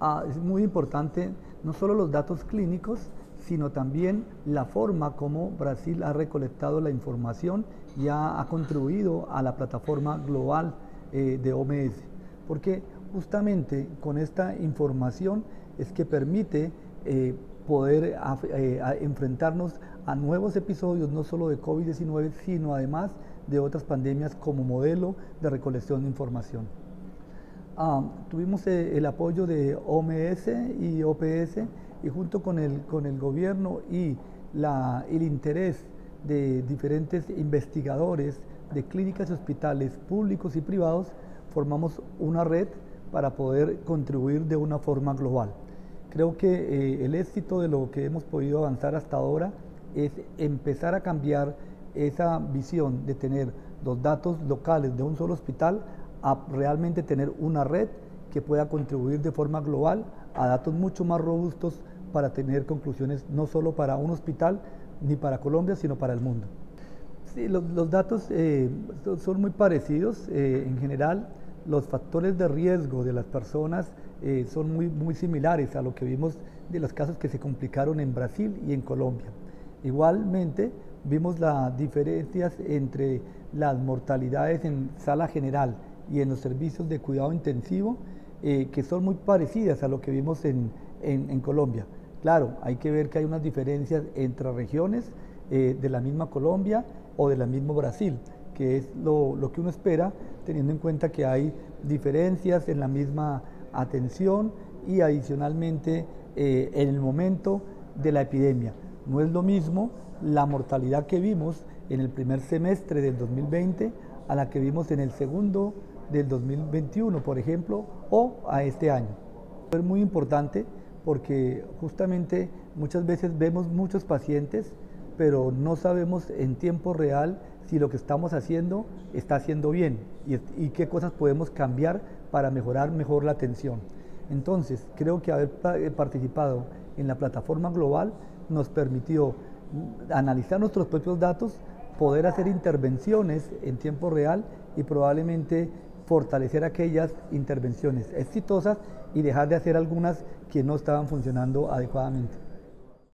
Ah, es muy importante no solo los datos clínicos, sino también la forma como Brasil ha recolectado la información y ha, contribuido a la plataforma global eh, de OMS. Porque justamente con esta información es que permite eh, poder eh, enfrentarnos a nuevos episodios, no solo de COVID-19, sino además de otras pandemias como modelo de recolección de información. Ah, tuvimos el apoyo de OMS y OPS y junto con el, con el gobierno y la, el interés de diferentes investigadores de clínicas y hospitales públicos y privados, formamos una red para poder contribuir de una forma global. Creo que eh, el éxito de lo que hemos podido avanzar hasta ahora es empezar a cambiar esa visión de tener los datos locales de un solo hospital a realmente tener una red que pueda contribuir de forma global a datos mucho más robustos para tener conclusiones no solo para un hospital ni para Colombia, sino para el mundo. Sí, los, datos eh, son muy parecidos. Eh, en general, los factores de riesgo de las personas eh, son muy, muy similares a lo que vimos de los casos que se complicaron en Brasil y en Colombia. Igualmente, vimos las diferencias entre las mortalidades en sala general y en los servicios de cuidado intensivo, que son muy parecidas a lo que vimos en, en Colombia. Claro, hay que ver que hay unas diferencias entre regiones eh, de la misma Colombia o de la misma Brasil, que es lo, que uno espera, teniendo en cuenta que hay diferencias en la misma atención y adicionalmente eh, en el momento de la epidemia. No es lo mismo la mortalidad que vimos en el primer semestre del 2020 a la que vimos en el segundo del 2021, por ejemplo, o a este año. Es muy importante porque justamente muchas veces vemos muchos pacientes, pero no sabemos en tiempo real si lo que estamos haciendo está haciendo bien y, qué cosas podemos cambiar para mejorar mejor la atención. Entonces, creo que haber eh, participado en la plataforma global nos permitió analizar nuestros propios datos, poder hacer intervenciones en tiempo real y probablemente fortalecer aquellas intervenciones exitosas y dejar de hacer algunas que no estaban funcionando adecuadamente.